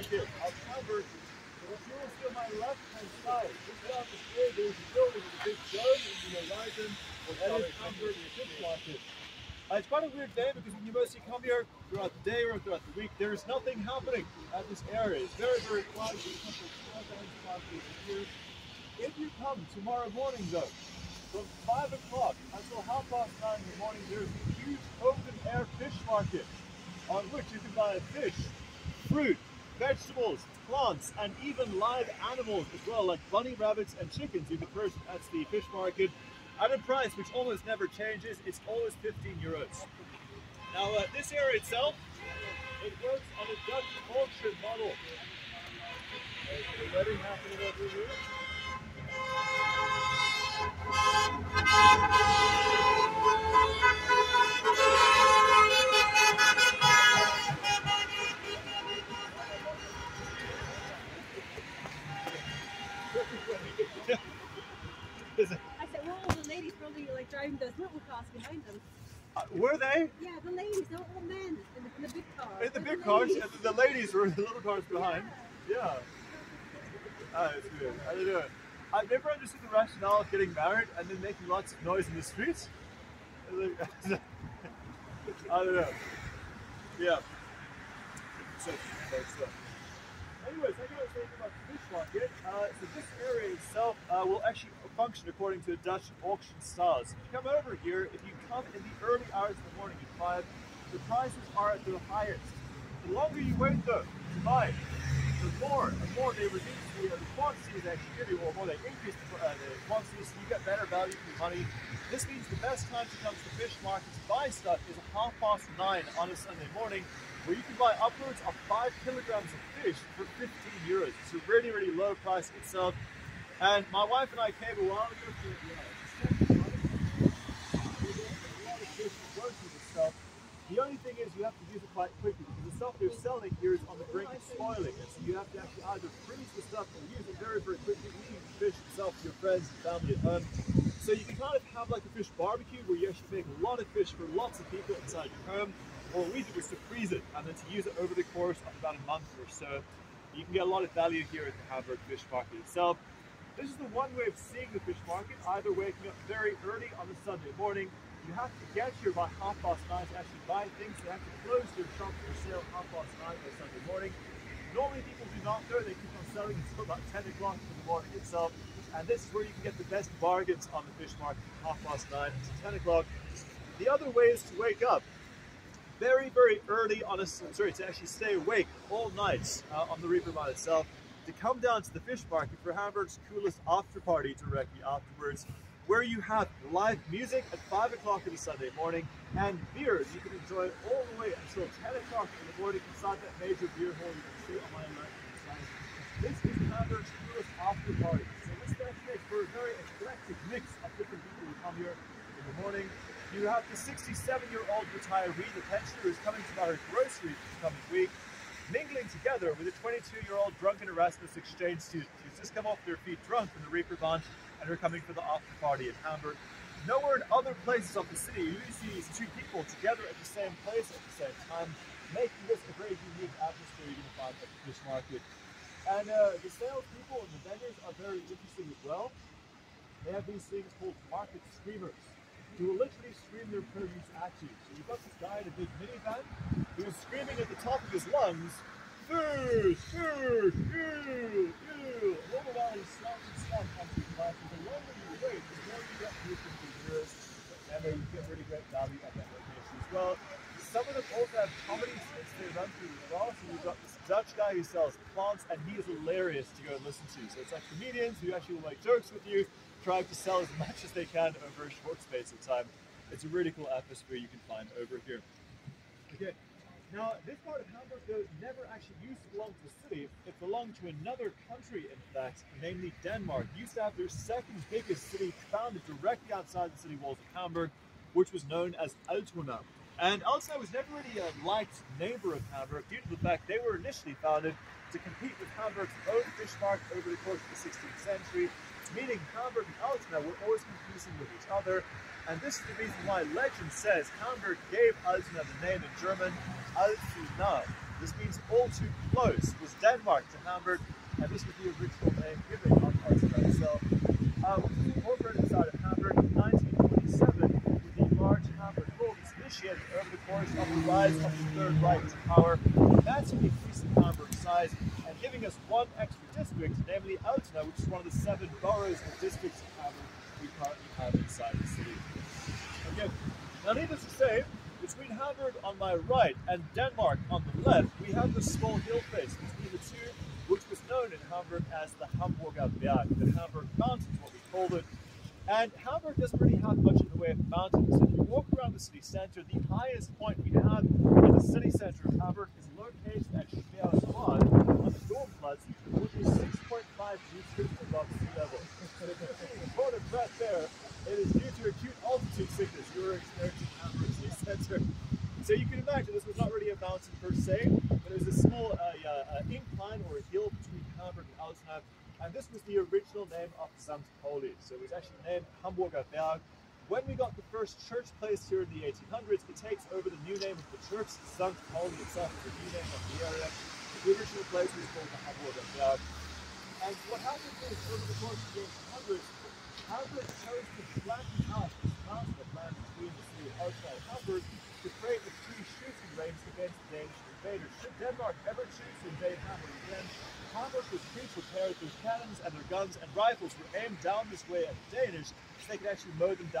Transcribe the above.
market of Hamburg. So what you will see on my left hand side, just down the street, there's a building with a big dome in the horizon. Is. Uh, it's quite a weird day because when you mostly come here throughout the day or throughout the week, there is nothing happening at this area. It's very, very quiet. If you come tomorrow morning though, from 5 o'clock until half past 9 in the morning, there's a huge open air fish market on which you can buy fish, fruit, vegetables, plants, and even live animals as well, like bunny rabbits and chickens you can purchase at the fish market at a price which almost never changes. It's always 15 euros. Now, uh, this area itself, it works on a Dutch auction model. Wedding happening over here. I said, well, the ladies probably like driving those little cars behind them. uh, were they? Yeah, the ladies, they're all men in the, in the big cars. In the They're big cars, and the ladies were in the little cars behind. Yeah. Ah, it's good. How you doing? I've never understood the rationale of getting married and then making lots of noise in the streets. I don't know. Yeah. So. Anyways, I was saying about the fish market. Uh, so this area itself uh, will actually function according to Dutch auction styles. If you come over here, if you come in the early hours of the morning at 5, the prices are at their highest. The longer you wait though to buy, the more and more they reduce the, uh, the quantities actually give you, or more they increase the, uh, the quantities, so you get better value for money. This means the best time to come to the fish market to buy stuff is half past nine on a Sunday morning, where you can buy upwards of five kilograms of fish for 15 euros. It's a really, really low price itself. And my wife and I came a while ago to uh, a lot of fish and groceries and stuff. The only thing is you have to use it quite quickly because the stuff they're selling here is on the brink of spoiling. And so you have to actually either freeze the stuff or use it very, very quickly, eating the fish itself your friends and family at home. So you can kind of have like a fish barbecue where you actually make a lot of fish for lots of people inside your home. Or what we do is to freeze it and then to use it over the course of about a month or so. You can get a lot of value here at the Hamburg Fish Market itself. This is the one way of seeing the fish market, either waking up very early on a Sunday morning. You have to get here by half past nine to actually buy things. They have to close their shop for sale half past nine on Sunday morning. Normally people do not though, they keep on selling until about 10 o'clock in the morning itself. And this is where you can get the best bargains on the fish market half past nine to 10 o'clock. The other way is to wake up very, very early on a, sorry, to actually stay awake all night uh, on the Reeperbahn itself, to come down to the fish market for Hamburg's coolest after party directly afterwards, where you have live music at 5 o'clock on Sunday morning and beer you can enjoy all the way until 10 o'clock in the morning inside that major beer hall you can see on my left. This is Hamburg's coolest after party. So this makes for a very eclectic mix of different people who come here in the morning. You have the 67-year-old retiree, the pensioner, who's coming to buy her groceries this coming week, mingling together with a 22-year-old drunken Erasmus exchange student who's just come off their feet drunk from the Reeperbahn and are coming for the after party in Hamburg. Nowhere in other places of the city you see these two people together at the same place at the same time, making this a very unique atmosphere going to find at the fish market. And uh, the salespeople and the vendors are very interesting as well. They have these things called market screamers who will literally scream their produce at you. So you've got this guy in a big minivan who's screaming at the top of his lungs, food, food, food, food. And all the while he's slapping stuff onto your glass. And the longer you wait, the more you get food from the viewers. You get really great value at that location as well. Some of them also have comedy skits they run through as well. So you've got this Dutch guy who sells plants, and he is hilarious to go and listen to. So it's like comedians who actually will make jokes with you, trying to sell as much as they can over a short space of time. It's a really cool atmosphere you can find over here. Okay, now this part of Hamburg though never actually used to belong to the city. It belonged to another country, in fact, namely Denmark. It used to have their second biggest city founded directly outside the city walls of Hamburg, which was known as Altona. And Altona was never really a liked neighbor of Hamburg due to the fact they were initially founded to compete with Hamburg's own fish market over the course of the 16th century, meaning Hamburg and Altona were always confusing with each other. And this is the reason why legend says Hamburg gave Altona the name in German Altona, This means all too close was Denmark to Hamburg, and this was the original name given on Arsenal itself. Uh, Incorporated inside of Hamburg in 1927 with the large Hamburg Initiated over the course of the rise of the Third Reich to power. That's increasing Hamburg's size and giving us one extra district, namely Altona, which is one of the seven boroughs or districts of Hamburg we currently have inside the city. Okay, now needless to say, between Hamburg on my right and Denmark on the left, we have the small hill face between the two, which was known in Hamburg as the Hamburger Berg, the Hamburg Mountains, what we called it. And Hamburg doesn't really have much in the way of mountains. If you walk around the city center, the highest point we have in the city center of Hamburg is located at Schwerswald on the Domplatz, which is 6.5 meters above sea level. So if you're taking a photo breath there, it is due to acute altitude sickness you are experiencing in Hamburg city center. So you can imagine this was not really a mountain per se, but it was a small uh, uh, incline or a hill Hamburg and Altona, and this was the original name of St. Pauli. So it was actually named Hamburger Berg. When we got the first church placed here in the 1800s, it takes over the new name of the church. St. Pauli itself is the new name of the area. The original place was called the Hamburger Berg. And what happened is, over the course of the 1800s, Hamburg chose to flatten out this mountain of land between the city of Altona and Hamburg to create a free shooting range against Danish invaders. Should Denmark ever choose to invade Hamburg Hamburg was pre-prepared, their cannons and their guns and rifles were aimed down this way at the Danish so they could actually mow them down